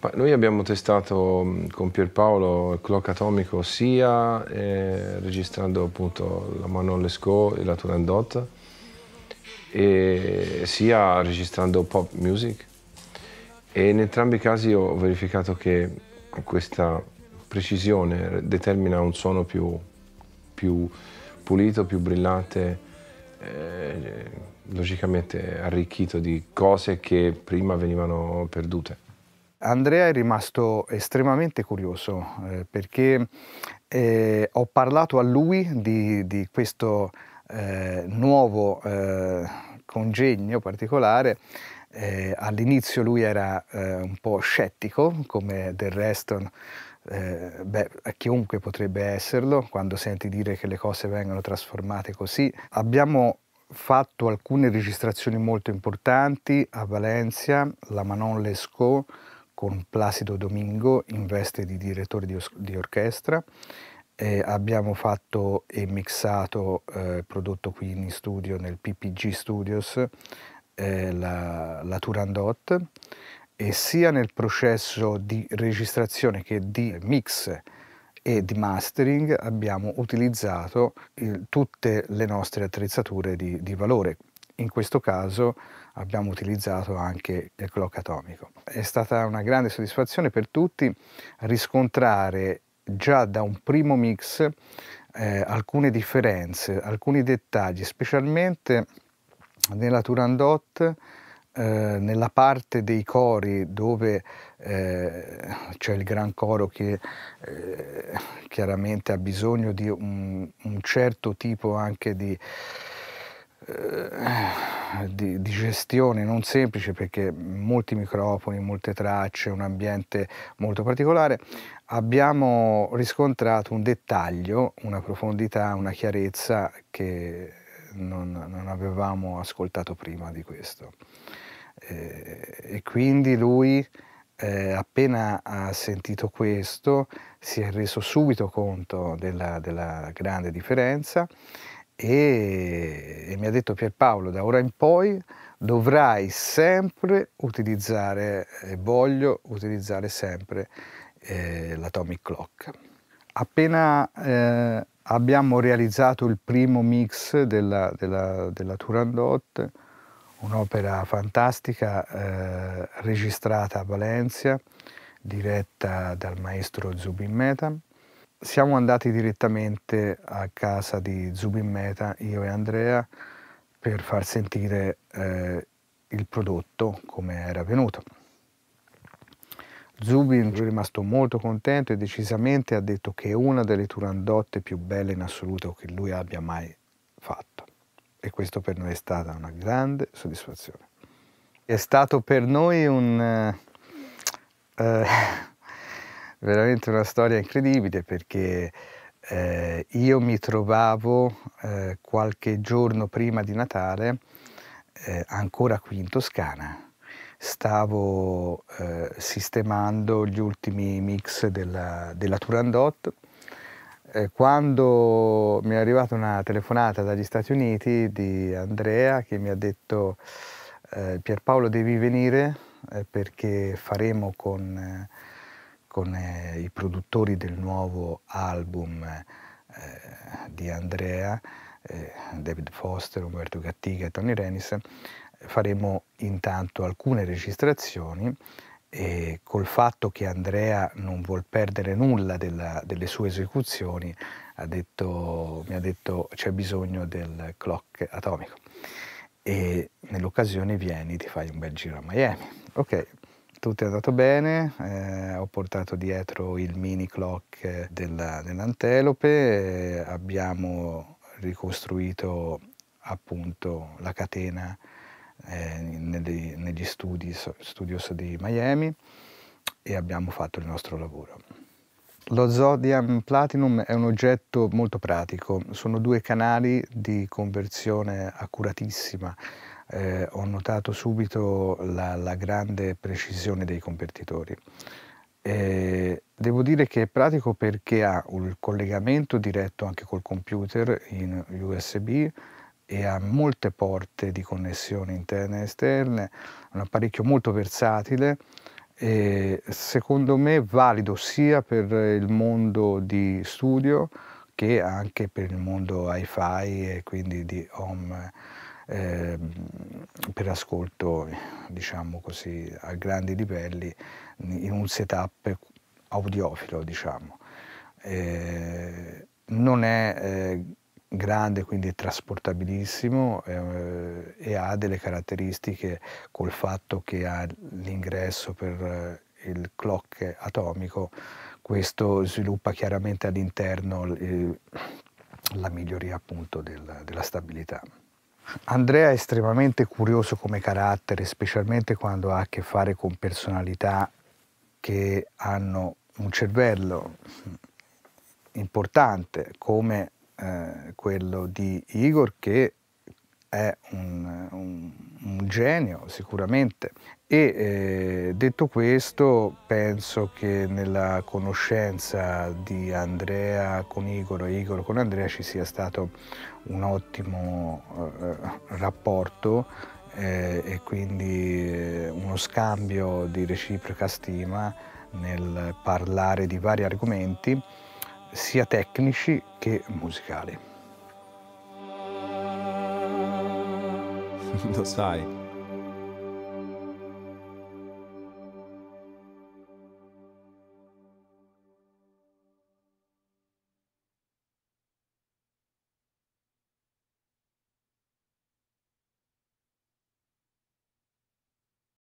Noi abbiamo testato con Pierpaolo il clock atomico sia eh, registrando appunto la Manon Lescaut e la Turandot e sia registrando pop music e in entrambi i casi ho verificato che questa precisione determina un suono più, più pulito, più brillante, eh, logicamente arricchito di cose che prima venivano perdute. Andrea è rimasto estremamente curioso eh, perché eh, ho parlato a lui di, di questo eh, nuovo eh, congegno particolare. Eh, all'inizio lui era eh, un po' scettico, come del resto beh, chiunque potrebbe esserlo quando senti dire che le cose vengono trasformate così. Abbiamo fatto alcune registrazioni molto importanti a Valencia, la Manon Lescaut, con Placido Domingo in veste di direttore di, di orchestra. Eh, abbiamo fatto e mixato, eh, prodotto qui in studio nel PPG Studios, eh, la, la Turandot e sia nel processo di registrazione che di mix e di mastering abbiamo utilizzato il, tutte le nostre attrezzature di, di valore. In questo caso abbiamo utilizzato anche il clock atomico. È stata una grande soddisfazione per tutti riscontrare già da un primo mix eh, alcune differenze, alcuni dettagli, specialmente nella Turandot, eh, nella parte dei cori dove eh, c'è il gran coro che eh, chiaramente ha bisogno di un, un certo tipo anche di di, di, gestione non semplice perché molti microfoni, molte tracce, un ambiente molto particolare, abbiamo riscontrato un dettaglio, una profondità, una chiarezza che non, non avevamo ascoltato prima di questo. Eh, e quindi lui, eh, appena ha sentito questo, si è reso subito conto della, della grande differenza e, e mi ha detto Pierpaolo da ora in poi dovrai sempre utilizzare, e voglio utilizzare sempre eh, l'Atomic Clock. Appena eh, abbiamo realizzato il primo mix della, della, della Turandot, un'opera fantastica eh, registrata a Valencia, diretta dal maestro Zubin Meta, siamo andati direttamente a casa di Zubin Meta, io e Andrea, per far sentire eh, il prodotto come era venuto. Zubin è rimasto molto contento e decisamente ha detto che è una delle turandotte più belle in assoluto che lui abbia mai fatto. E questo per noi è stata una grande soddisfazione. È stato per noi un... Eh, eh veramente una storia incredibile perché eh, io mi trovavo eh, qualche giorno prima di Natale eh, ancora qui in Toscana. Stavo eh, sistemando gli ultimi mix della, della Turandot eh, quando mi è arrivata una telefonata dagli Stati Uniti di Andrea che mi ha detto eh, Pierpaolo devi venire perché faremo con con eh, i produttori del nuovo album eh, di Andrea, eh, David Foster, Umberto Gattiga e Tony Renis, faremo intanto alcune registrazioni e col fatto che Andrea non vuol perdere nulla della, delle sue esecuzioni, ha detto, mi ha detto c'è bisogno del clock atomico e nell'occasione vieni ti fai un bel giro a Miami. Ok, tutto è andato bene, eh, ho portato dietro il mini clock dell'antelope, eh, abbiamo ricostruito appunto la catena eh, negli, negli studios, studios di Miami e abbiamo fatto il nostro lavoro. Lo Zodium Platinum è un oggetto molto pratico, sono due canali di conversione accuratissima eh, ho notato subito la, la, grande precisione dei convertitori. Eh, devo dire che è pratico perché ha un collegamento diretto anche col computer in USB e ha molte porte di connessione interne e esterne, un apparecchio molto versatile E secondo me valido sia per il mondo di studio che anche per il mondo hi-fi e quindi di home eh, per ascolto diciamo così a grandi livelli in un setup audiofilo diciamo. Eh, non è eh, grande, quindi è trasportabilissimo eh, e ha delle caratteristiche col fatto che ha l'ingresso per eh, il clock atomico, questo sviluppa chiaramente all'interno eh, la miglioria appunto del, della stabilità. Andrea è estremamente curioso come carattere, specialmente quando ha a che fare con personalità che hanno un cervello importante come eh, quello di Igor che è un, un, un genio sicuramente e eh, detto questo penso che nella conoscenza di Andrea con Igor e Igor con Andrea ci sia stato un ottimo eh, rapporto eh, e quindi eh, uno scambio di reciproca stima nel parlare di vari argomenti sia tecnici che musicali. Lo sai,